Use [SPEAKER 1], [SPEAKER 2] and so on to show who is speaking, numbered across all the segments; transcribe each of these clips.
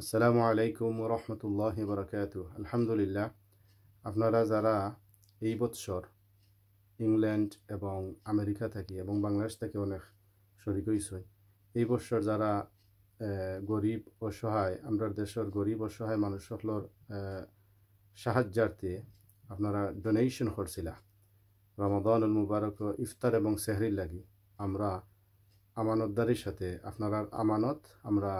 [SPEAKER 1] আসসালামু আলাইকুম রহমতুল্লাহ বরকাত আলহামদুলিল্লাহ, আপনারা যারা এই বৎসর ইংল্যান্ড এবং আমেরিকা থাকি এবং বাংলাদেশ থেকে অনেক শরিক হয়েছেন এই বৎসর যারা গরিব অসহায়, আমরা দেশের গরিব অসহায় মানুষ সকলের সাহায্যার্থে আপনারা ডোনেশন করছিলা। রমাদান মুবারক ইফতার এবং সেহরির লাগি আমরা আমানতদারির সাথে, আপনারা আমানত আমরা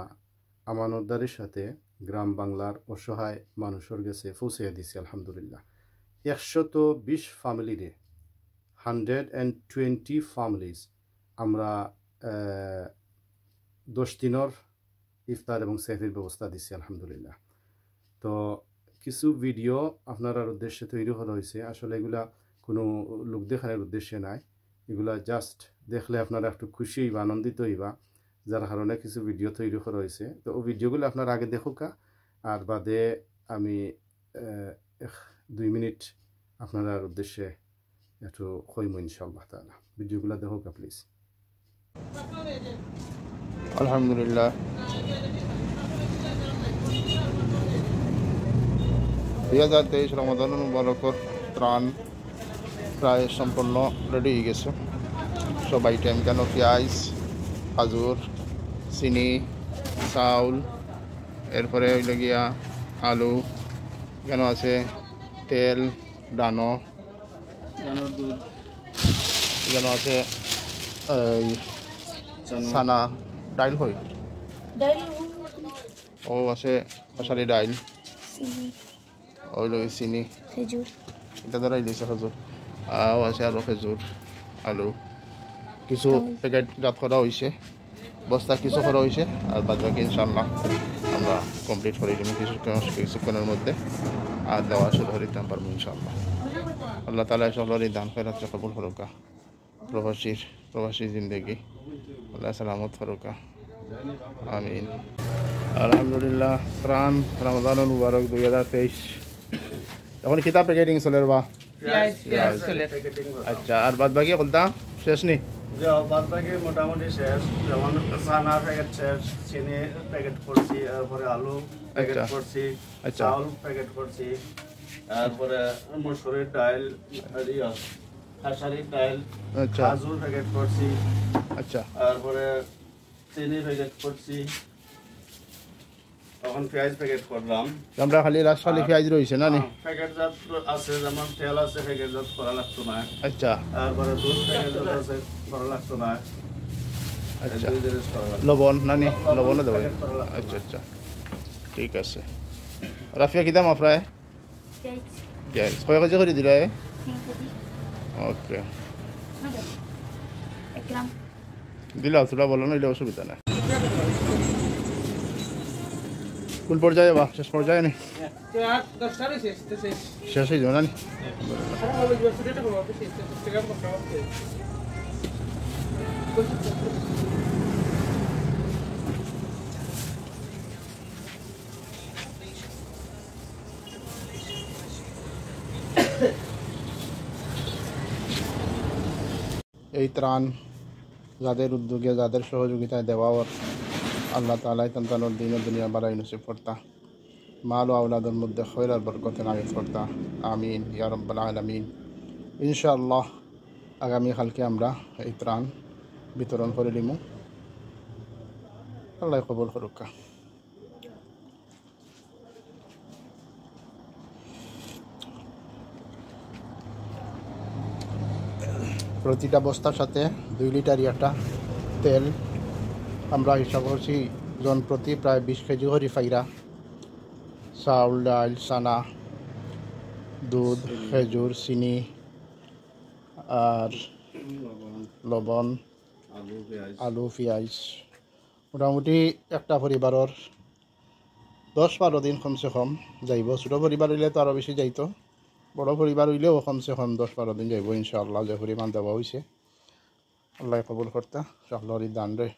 [SPEAKER 1] আমানতদারির সাথে গ্রাম বাংলার অসহায় মানুষের কাছে পৌঁছে দিছি আলহামদুলিল্লাহ। একশত বিশ ফ্যামিলিরে হান্ড্রেড অ্যান্ড টোয়েন্টি ফ্যামিলিজ আমরা দশ দিনের ইফতার এবং সেহরির ব্যবস্থা দিছি আলহামদুলিল্লাহ। তো কিছু ভিডিও আপনার উদ্দেশ্যে তৈরি করা হয়েছে। আসলে এগুলা কোনো লোক দেখানোর উদ্দেশ্যে নাই। এগুলা জাস্ট দেখলে আপনারা একটু খুশি হইবা, আনন্দিত হইবা। যার কারণে কিছু ভিডিও তৈরি করা হয়েছে তো ওই ভিডিওগুলো আপনারা আগে দেখুকা আর বাদে আমি দুই মিনিট আপনার উদ্দেশ্যে একটু কইম ইনশাল্লাহ তালা ভিডিওগুলো দেখুকা প্লিজ
[SPEAKER 2] আলহামদুলিল্লাহ। দুই হাজার তেইশ রমজান মুবারকর ত্রাণ প্রায় সম্পূর্ণ রেডি হয়ে গেছে। সব আইটেম কেন পেঁয়াজ খাজুর চিনি চাউল এরপরে হইল গিয়া আলু কেন আছে তেল ডানো কেন আছে চানা। ডাইল হয়?
[SPEAKER 3] ডাইল।
[SPEAKER 2] ও আছে মশালি ডাইল। ওই লই চিনি।
[SPEAKER 3] খেজুর।
[SPEAKER 2] এটা দ্বারা ইলিশ খেজুর। আও আছে আরও খেজুর আলু। কিছু প্যাকেট জাত করা হয়েছে বস্তা কিছু করা হয়েছে আর বাদ বাকি ইনশাল্লাহ আমরা কমপ্লিট করে দিব কিছু কিছুক্ষণের মধ্যে। আর দেওয়া শুরু করে দিতে পারব ইনশাল্লাহ আল্লাহ তালা সকলেরই দান ফেরাত কবুল ফরুকা প্রবাসীর প্রবাসী জিন্দগি। আল্লাহ সালামত ফরুকা আমিন। আলহামদুলিল্লাহ ত্রাণ রমজান মুবারক দুই হাজার তেইশ। এখন কিতাব প্যাকেটিং চলে বা? আচ্ছা আর বাদ বাকি বলতাম শেষ নি
[SPEAKER 4] যে বাদ বাকি মোটামুটি শেষ যেমন চানা প্যাকেট শেষ চিনি প্যাকেট করছি তারপরে আলু প্যাকেট
[SPEAKER 2] আচ্ছা।
[SPEAKER 4] করছি
[SPEAKER 2] আচ্ছা।
[SPEAKER 4] চাউল প্যাকেট করছি তারপরে মসুরির ডাল খাসারির ডাল
[SPEAKER 2] আচ্ছা
[SPEAKER 4] কাজুর প্যাকেট করছি
[SPEAKER 2] আচ্ছা
[SPEAKER 4] তারপরে চিনি প্যাকেট করছি তখন পেঁয়াজ প্যাকেট করলাম।
[SPEAKER 2] আমরা খালি লাস্ট খালি পেঁয়াজ রয়েছে না নি?
[SPEAKER 4] প্যাকেট জাত আছে যেমন তেল আছে প্যাকেট জাত করা লাগতো না।
[SPEAKER 2] আচ্ছা।
[SPEAKER 4] তারপরে দুধ প্যাকেট জাত আছে করা লাগতো না।
[SPEAKER 2] আচ্ছা। লবণ না নি? লবণও দেবো। আচ্ছা আচ্ছা। ঠিক আছে। রাফিয়া কিতাম আপনার?
[SPEAKER 3] পেঁয়াজ
[SPEAKER 2] কয় কেজি করে দিলে? ওকে তোরা বলো না অসুবিধা নাই। কোন পর্যায়ে বা শেষ পর্যায়ে নি
[SPEAKER 5] পেঁয়াজ দশটা রয়েছে তো শেষ
[SPEAKER 2] শেষ হয়ে যাবে না নি
[SPEAKER 5] আরে ভালো জিনিস সেটা করব বেশি দশ টাকা মশলা আছে
[SPEAKER 2] এই ত্রাণ যাদের উদ্যোগে যাদের সহযোগিতায় দেওয়ার আল্লাহ তালাই তান্তানোর দিন দুনিয়া বাড়াই নসিব করতা। মাল ও আউলাদের মধ্যে খৈরার বরকতে নামি করতা। আমিন, ইয়া রব্বাল আলামিন। ইনশাআল্লাহ আগামীকালকে আমরা এই ত্রাণ বিতরণ করে দিমু আল্লাহ কবুল করুকা। প্রতিটা বস্তার সাথে দুই লিটার একটা তেল আমরা হিসাব করছি জন প্রতি প্রায় বিশ কেজি করে ফাইরা, চাউল, ডাল, চানা, দুধ, খেজুর, চিনি আর লবণ,
[SPEAKER 4] আলু, পেঁয়াজ।
[SPEAKER 2] মোটামুটি একটা পরিবারের দশ বারো দিন কমসে কম যাইব। ছোটো পরিবার হইলে তো আরও বেশি যাইতো। বড় পরিবার হইলেও কমসে কম দশ বারো দিন যাইব ইনশাআল্লাহ, যে পরিমাণ দেওয়া হয়েছে আল্লাহ কবুল করতে। সকলেরই দান রে।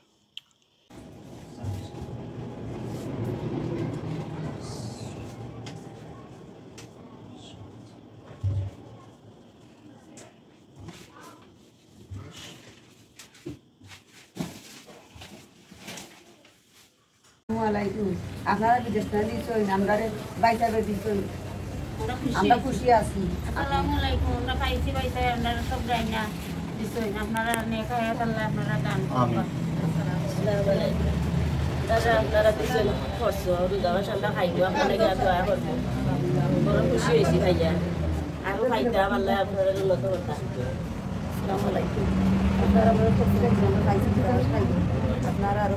[SPEAKER 6] আলাইকুম। আপনারা বিদেশ না দিচ্ছেন আমরা বাইসাবে দিচ্ছেন আমরা খুশি আছি।
[SPEAKER 3] আসসালামু আলাইকুম আমরা পাইছি পাইছি আপনারা সব গাইনা দিছেন। আপনারা নেকা হায়াত আল্লাহ আপনারা দান করবেন
[SPEAKER 7] দাদা আপনারা দিচ্ছেন খরচ রোজা মাস আমরা খাইব আপনারা গিয়ে দোয়া করব। বড় খুশি হয়েছি ভাইয়া। আরও খাইতাম আল্লাহ আপনারা উন্নত করতাম
[SPEAKER 6] আসসালামু আলাইকুম। আপনারা আমরা খুশি আছি আমরা পাইছি আপনারা আরও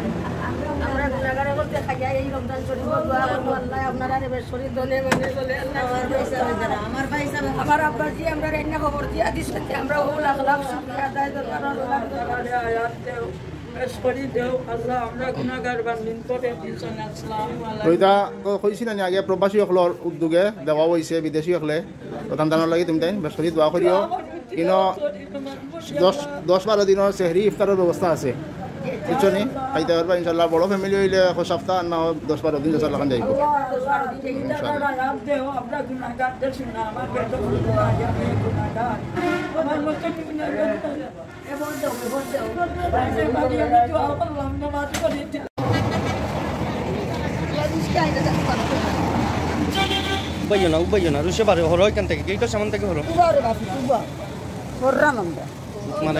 [SPEAKER 3] দোয়া করতাম
[SPEAKER 6] আমরা গুণাগারে বলতে খাইয়া এই রমজান শরীফ দোয়া করব আল্লাহ আপনারা এবার শরীর দলে মানে দলে আমার পয়সা আমার আব্বা জি আমরা রান্না খবর দিয়া দিছে আমরা ও লাখ লাখ শুকরিয়া আদায় দরকার লাখ দরকার
[SPEAKER 2] তো এটা তো কৈছিল নি আগে প্রবাসীসকলৰ উদ্যোগে দেওয়া হৈছে বিদেশীসকলে প্ৰধান দানৰ লাগি তুমি তাই বৃহস্পতি দোৱা কৰিও কিন্তু দহ দহ বাৰ দিনৰ চেহৰি ইফতাৰৰ ব্যৱস্থা আছে বুঝছ নি? খাইতে পারবা ইনশাল্লাহ বড় ফ্যামিলি হইলে এক সপ্তাহ না হোক দশ বারো দিন দশ লাখান যাইব
[SPEAKER 8] উপায় না উপায় না রুশে পারে হলো এখান থেকে। গেইটা সামান থেকে হলো
[SPEAKER 6] করলাম আমরা
[SPEAKER 8] মানে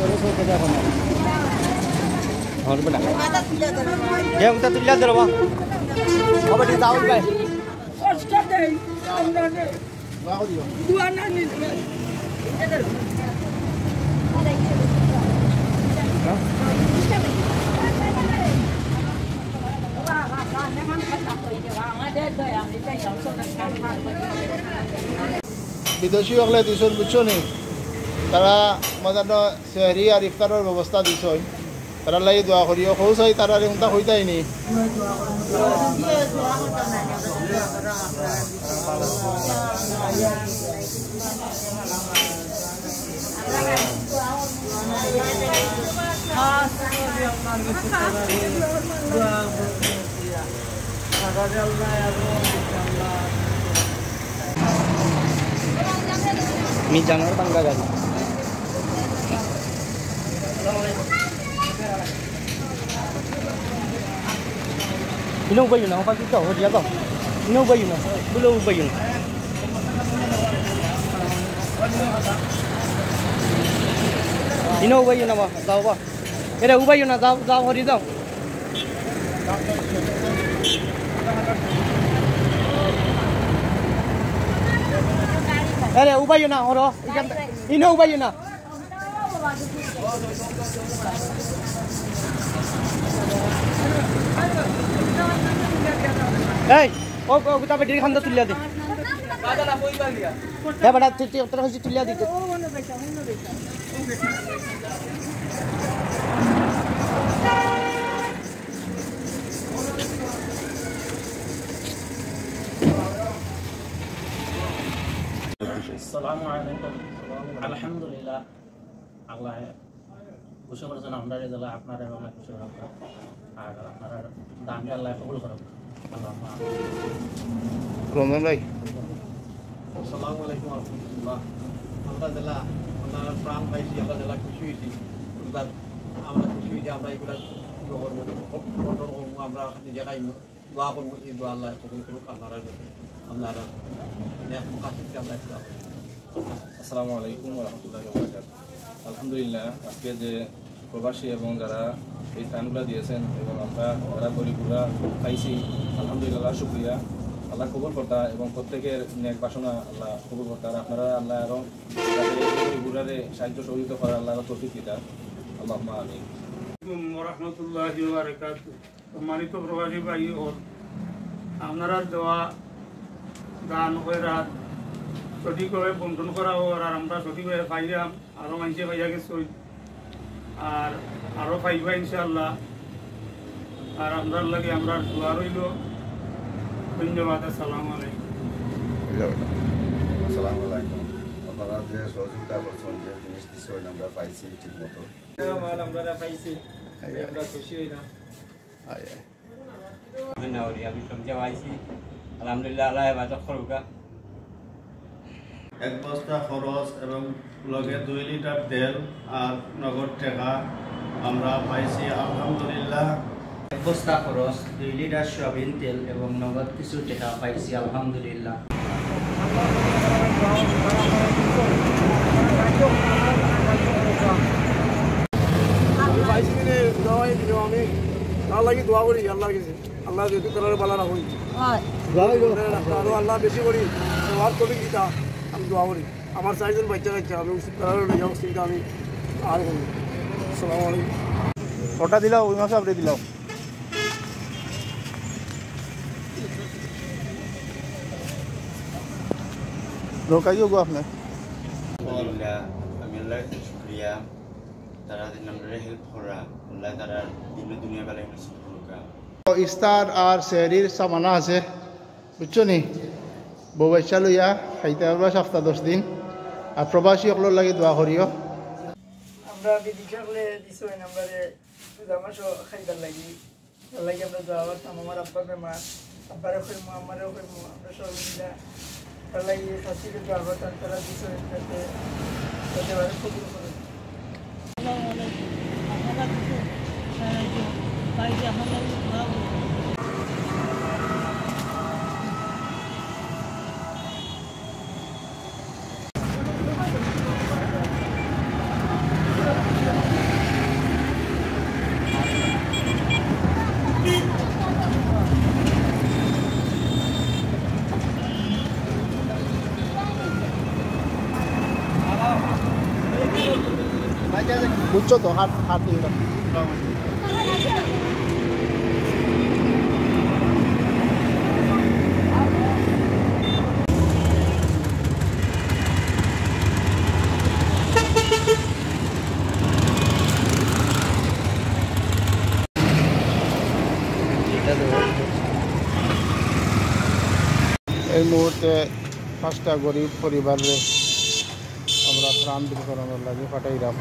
[SPEAKER 8] ইরে বসে আর বলা কে উতা তুইলা দরব আবার দি দাও ভাই
[SPEAKER 2] বিদেশি সকলে দিছন বুঝছ নি তারা মাজানো চেহারি আর ইফতারের ব্যবস্থা দিছ তারা লাগি দোয়া করিও সৌ চাই তারা উন্তা হইতাই নি
[SPEAKER 8] मी जाणार बांगा गाडी Ilang ba yun ang pagkita oh, o diya ko? Ilang ba yun ang? Below ba yun? Ilang ba yun vậy? Daw ba? Ere ubay yun ang daw daw ko dito. Ere ubay yun ang oro. Ilang ubay yun ang? এই, ও ও, গুতা বেটি খান্দা তুলিয়া দে। হ্যাঁ বেটা, তুই তুই, তোর কাছে তুলিয়া দিতে
[SPEAKER 4] আসসালামু আলাইকুম আলহামদুলিল্লাহ আল্লাহ খুশি করেছেন আমরা রেজাল্ট আপনারা অনেক খুশি রাখবেন আর আপনারা দানকে আল্লাহ কবুল আল্লাহ
[SPEAKER 2] রমজান ভাই।
[SPEAKER 9] আসসালামু আলাইকুম রহমতুল্লাহ। আমরা জেলা আমরা প্রাণ পাইছি আমরা জেলা খুশি হয়েছি। আমরা খুশি হয়েছি আমরা এগুলা আমরা নিজে খাইব দোয়া করব এই দোয়া আল্লাহ কবুল করুক আপনারা আপনারা
[SPEAKER 10] আসসালামু আলাইকুম রহমতুল্লাহ আলহামদুলিল্লাহ, আজকে যে প্রবাসী এবং যারা এই স্থানগুলো দিয়েছেন এবং আমরা যারা গরিবুরা পাইছি, আলহামদুলিল্লাহ শুক্রিয়া। আল্লাহ কবুল কর্তা এবং প্রত্যেকের নেক বাসনা আল্লাহ কবুল আর আপনারা আল্লাহ আরও গরিবুরারে সাহায্য সহযোগিতা করার আল্লাহ তৌফিক দিতা। আল্লাহ আমি
[SPEAKER 5] রহমতুল্লাহ সম্মানিত প্রবাসী ভাই ওর আপনারা দেওয়া দান রাত সঠিকভাবে বন্টন করা হোক আর আমরা সঠিকভাবে পাইলাম আরও মানুষে পাইয়া গেছে আর আরও পাইবা ইনশাল্লাহ আর আপনার লাগে আমরা দোয়া রইল ধন্যবাদ আসসালামু আলাইকুম।
[SPEAKER 11] আসসালামু আলাইকুম। আপনারা যে সহযোগিতা করছেন যে জিনিস দিচ্ছেন আমরা পাইছি ঠিক মতো
[SPEAKER 5] আমরা পাইছি আমরা খুশি হইলাম।
[SPEAKER 12] আমি সবজি আইছি আলহামদুলিল্লাহ আল্লাহ হেফাজত করুকা
[SPEAKER 1] এক বস্তা খরচ এবং লগে দুই লিটার তেল আর নগদ টাকা আমরা পাইছি। আলহামদুলিল্লাহ।
[SPEAKER 13] এক বস্তা খরচ দুই লিটার সয়াবিন তেল এবং নগদ কিছু টাকা পাইছি। আলহামদুলিল্লাহ।
[SPEAKER 5] আমি আল্লাহ কি দোয়া করি? আল্লাহ কিছু আল্লাহ যদি করার বালা না হই আল্লাহ বেশি করি। দোয়ার কবি গীতা দোয়া করি আমার চারজন বাচ্চা কাচ্চা আমি উচিত করার লইয়া অসুবিধা আমি আর করি আসসালামু আলাইকুম।
[SPEAKER 2] ওটা দিলাও ওই মাসে আপনি দিলাও। রোকাইও গো আপনার
[SPEAKER 11] আলহামদুলিল্লাহ আমি আল্লাহ শুক্রিয়া। তারা দিন আমরা হেল্প করা। আল্লাহ তারা দিন দুনিয়া বেলা নসিব করুকা
[SPEAKER 2] ইস্তার আর শেহরির সামানা আছে। বুঝছ নি? বউ বাচ্চা লইয়া খাইতে পারবা সপ্তাহ দশ দিন। আর প্রবাসী সকলের লাগে দোয়া করিও।
[SPEAKER 6] আমরা বিদেশে হলে দিছো আমরা মাসও খাইবার লাগি। লাগি আমরা দোয়া করতাম আমার আব্বা বেমার আব্বারে কইমু আমারও কইমু আমরা সব মিলা তার লাগি শাস্তিকে দোয়া করতাম তারা দিছো যাতে যাতে বারে কবুল করে
[SPEAKER 2] বুঝছ দিন এই মুহূর্তে পাঁচটা গরিব পরিবারে আমরা ত্রাণ বিতরণের লাগে পাঠাইলাম।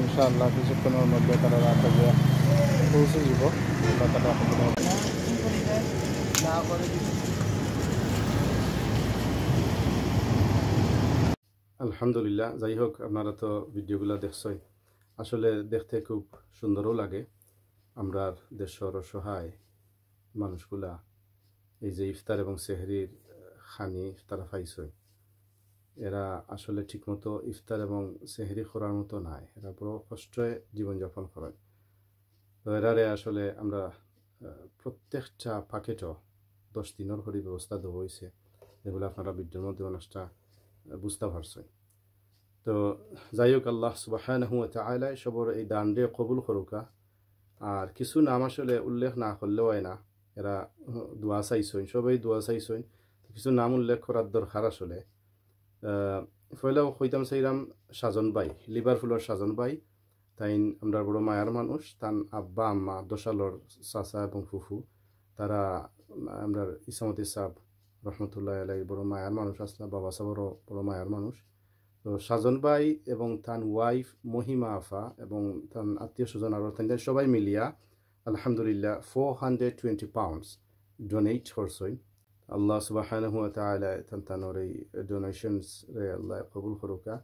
[SPEAKER 2] ইনশাআল্লাহ কিছুক্ষণের মধ্যে তারা রাতে গিয়ে পৌঁছে যাব
[SPEAKER 1] আলহামদুলিল্লাহ, যাই হোক, আপনারা তো ভিডিওগুলো দেখছই। আসলে দেখতে খুব সুন্দরও লাগে। আমরা দেশের অসহায় মানুষগুলা এই যে ইফতার এবং সেহরির খানি তারা পাইছই। এরা আসলে ঠিকমতো ইফতার এবং সেহরি করার মতো নাই। এরা বড় কষ্টে জীবনযাপন করে। তো এরারে আসলে আমরা প্রত্যেকটা প্যাকেটও দশ দিনের করে ব্যবস্থা দেওয়া হয়েছে যেগুলো আপনারা ভিডিওর মধ্যে অনেকটা বুঝতে পারছেন। তো যাই হোক, আল্লাহ সুবাহ আয়লায় সবর এই দান্ডে কবুল করুকা আর কিছু নাম আসলে উল্লেখ না করলেও হয় না। এরা দোয়া চাইছইন সবাই দোয়া চাইছইন কিছু নাম উল্লেখ করার দরকার আসলে। পয়লাও কইতাম চাইরাম সাজন বাই লিভারপুলের সাজন বাই তাই আমরা বড় মায়ার মানুষ, তান আব্বা, আম্মা দশালর চাচা এবং ফুফু, তারা আমরা ইসামতি সাহ রহমতুল্লাহ আলাই বড় মায়ার মানুষ আসলা, বাবা সাহরও বড় মায়ার মানুষ। তো সাজন ভাই এবং তান ওয়াইফ মহিমা আফা এবং তান আত্মীয় স্বজন আরও তান সবাই মিলিয়া, আলহামদুলিল্লাহ four hundred twenty pounds donate করছই আল্লাহ সুবাহানহু তালা তান তানোর এই ডোনেশনস রে আল্লাহ কবুল করুকা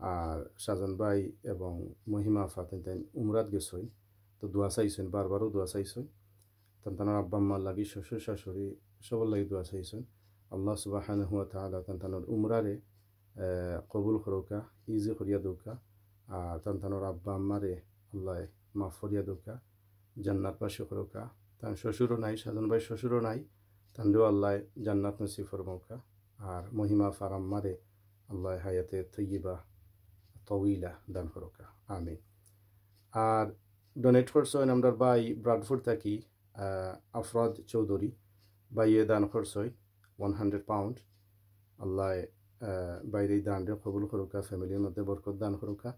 [SPEAKER 1] আর সাজন ভাই এবং মহিমা আফা তান তান উমরাত গেছই তো দোয়া চাইছেন বারবারও দোয়া চাইছেন তান তানোর আব্বা আম্মা লাগি শ্বশুর শাশুড়ি সবার লাগি দোয়া চাইছেন আল্লাহ সুবাহানহু তালা তান তানোর উমরারে কবুল করুকা ইজি করিয়া দৌকা আর তান তানোর আব্বা আম্মারে আল্লাহ মাফ ফরিয়া দোকা জান্নাত পাশে করোকা তান শ্বশুরও নাই সাজন ভাই শ্বশুরও নাই তান্ডেও আল্লাহ জান্নাত নসি ফরমৌকা আর মহিমা ফারাম্মারে আল্লাহ হায়াতে তৈবা তউইলা দান করোকা আমিন। আর ডোনেট করছেন আমরা বাই ব্রাডফুড থাকি আফরাদ চৌধুরী। বাইয়ে দান করছই ওয়ান হান্ড্রেড পাউন্ড আল্লাহ বাইরে দান রে কবুল করুকা, ফ্যামিলির মধ্যে বরকত দান করুকা।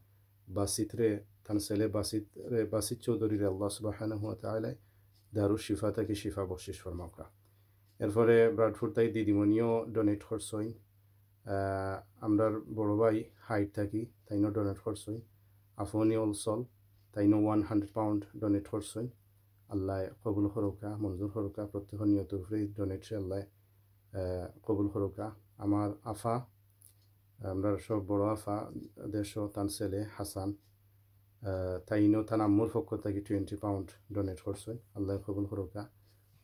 [SPEAKER 1] বাসিত রে তান ছেলে বাসিত রে, বাসিত চৌধুরী রে আল্লাহ সুবাহান হুয়া তাহলে দারু শিফা থাকি শিফা বকশিস ফরমাকা এরপরে ব্রাডফুড তাই দিদিমণিও ডোনেট করছই। আমরার বড় ভাই হাইট থাকি তাইনও ডোনেট করছই। আফনি অলসল তাইনও ওয়ান হান্ড্রেড পাউন্ড ডোনেট করছই। আল্লাহ কবুল হরকা মঞ্জুর হরকা প্রত্যেক নিয়ত ফ্রি ডোনেট আল্লাহ কবুল হরকা আমার আফা, আমরা সব বড় আফা, দেশ তান ছেলে হাসান তাইনও তান আম্মুর পক্ষ থেকে টোয়েন্টি পাউন্ড ডোনেট করছেন আল্লাহ কবুল হরকা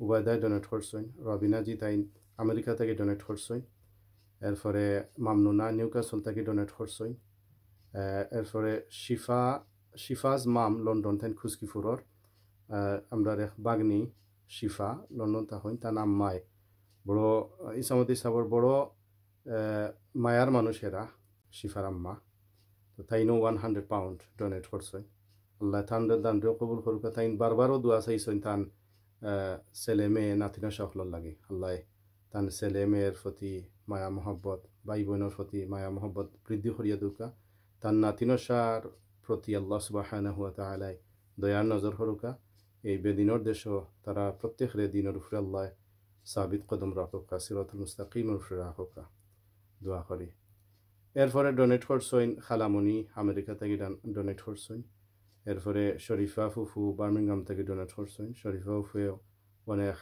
[SPEAKER 1] উবায়দায় ডোনেট করছেন রবিনাজি তাইন আমেরিকা থেকে ডোনেট করছেন, এরপরে মামনুনা নিউকাসল থেকে ডোনেট করছেন এরপরে শিফা, শিফাজ মাম লন্ডন থেন খুসকিফুরর আমরা বাগনি শিফা লন্ডন তখন তার নাম মায়। বড়, ইসামতি সাবর বড় মায়ার মানুষেরা শিফার আম্মা। তো তাইনও ওয়ান হান্ড্রেড পাউন্ড ডোনেট করছেন। আল্লাহ তান দানরেও কবুল করুক, তাইন বারবারও দোয়া চাইছেন তান ছেলে মেয়ে নাতিনা সকলের লাগে। আল্লাহ তান ছেলে মেয়ের প্রতি মায়া, মহব্বত ভাই বোনের প্রতি মায়া, মহব্বত বৃদ্ধি করিয়া দুকা তার নাতিনসার প্রতি আল্লাহ সুবাহ হুয়া তালাই দয়ার নজর হরুকা এই বেদিনের দেশও তারা প্রত্যেকের দিনের উপরে আল্লাহ সাবিত কদম রাখোকা সিরতুল মুস্তাকিমের উপরে রাখোকা দোয়া করি এরপরে ডোনেট করছেন খালামণি আমেরিকা থেকে ডোনেট করছেন এরপরে শরীফা ফুফু বার্মিংহাম থেকে ডোনেট করছেন। শরীফা ফুফুয়েও অনেক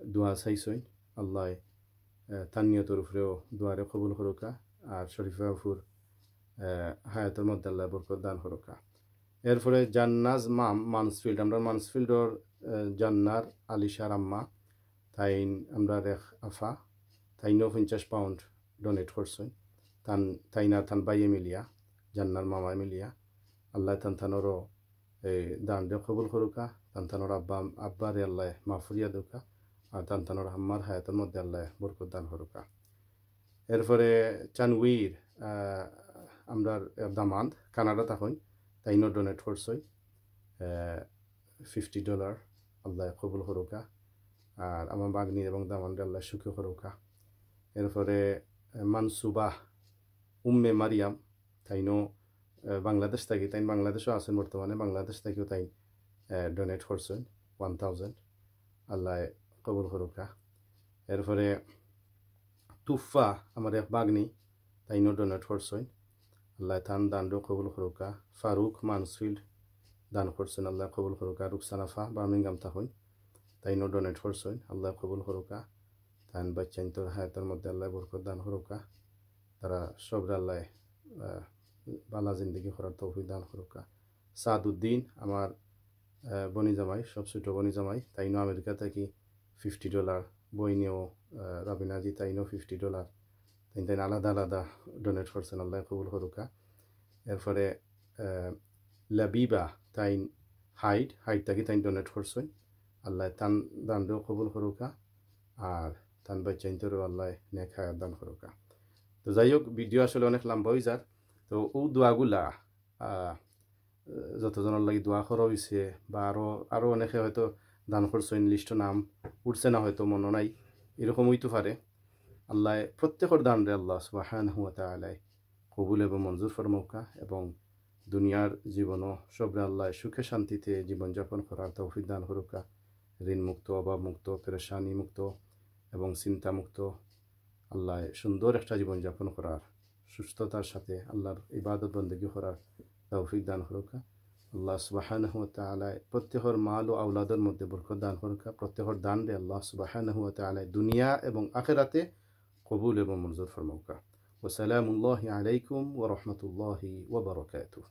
[SPEAKER 1] দোয়া চাইছেন। আল্লাহ তার নিয়তর উপরেও দোয়ারে কবুল হরকা আর শরীফা ফুফুর হায়াতের মধ্যে আল্লাহ বরকত দান হরুকা এরপরে জান্নাজ মাম মানসফিল্ড, আমরা মানসফিল্ডর জান্নার আলিশার আম্মা তাইন, আমরা রেখ আফা তাইনও পঞ্চাশ পাউন্ড ডোনেট করছেন। তান তাইনা তান বাইয়ে মিলিয়া জান্নার মামা মিলিয়া আল্লাহ তান তানোরও এই দান রে কবুল করুকা তান তানোর আব্বা আব্বারে আল্লাহ মাফুরিয়া দুকা আর তান তানোর আম্মার হায়াতের মধ্যে আল্লাহ বরকত দান করুকা এরপরে চানউইর আমরা দামান্দ কানাডা তখন তাইনও ডোনেট করছই ফিফটি ডলার আল্লাহ কবুল হরুকা আর আমার বাগনি এবং দামান্ডে আল্লাহ সুখী হরুকা এরপরে মানসুবাহ উম্মে মারিয়াম তাইনও বাংলাদেশ থাকি, তাই বাংলাদেশও আছেন বর্তমানে, বাংলাদেশ থেকেও তাই ডোনেট করছেন ওয়ান থাউজেন্ড আল্লাহ কবুল হরুকা এরপরে তুফা আমার এক বাগনি, তাইনও ডোনেট করছেন। আল্লাহ থান দানও কবুল হরুকা ফারুক মানসফিল্ড দান করছেন, আল্লাহ কবুল হরুকা রুকসানাফা বার্মিংহাম তাহই তাইনও ডোনেট করছেন, আল্লাহ কবুল হরুকা তান বাচ্চাইন তোর হায়াতের মধ্যে আল্লাহ বরকত দান হরুকা তারা সব আল্লাহ বালা জিন্দগি করার তৌফিক দান হরুকা সাদউদ্দিন আমার বনি জামাই, সব ছোটো বনি জামাই, তাইনও আমেরিকা থেকে ফিফটি ডলার বইনেও রাবিনাজি তাইনো ফিফটি ডলার তাই তাই আলাদা আলাদা ডোনেট করছেন, আল্লাহ কবুল হরুকা এরপরে লাবিবা তাইন হাইট হাইট থাকি তাইন ডোনেট করছেন, আল্লাহ তান দানও কবুল হরুকা আর তান বাচ্চাইন্তরও আল্লাহ নেক দান হরুকা তো যাই হোক, ভিডিও আসলে অনেক লম্বা হয়ে যার। তো ও দোয়াগুলা যতজনের লাগি দোয়া করা হয়েছে বা আরও আরও অনেকে হয়তো দান করছেন লিস্ট নাম উঠছে না হয়তো মনে নাই এরকম হইতে পারে আল্লাহ প্রত্যেকের দান রে আল্লাহ সুবাহান হুয়াতা আলাই কবুল এবং মঞ্জুর ফরমৌকা এবং দুনিয়ার জীবনও সবরে আল্লাহ সুখে শান্তিতে জীবনযাপন করার তৌফিক দান হরুকা ঋণ মুক্ত অভাব মুক্ত পেরেশানি মুক্ত এবং চিন্তা মুক্ত আল্লাহ সুন্দর একটা জীবনযাপন করার সুস্থতার সাথে আল্লাহর ইবাদত বন্দী করার তৌফিক দান হরকা আল্লাহ সুবাহান আলায় প্রত্যেকর মাল ও আউলাদের মধ্যে বরকত দান হরকা প্রত্যেকর দান রে আল্লাহ সুবাহান আলায় দুনিয়া এবং আখেরাতে কবুল এবং মঞ্জুর ফরমৌকা ওসালামুল্লাহ আলাইকুম ওরহমতুল্লাহি ওবরকাতুহ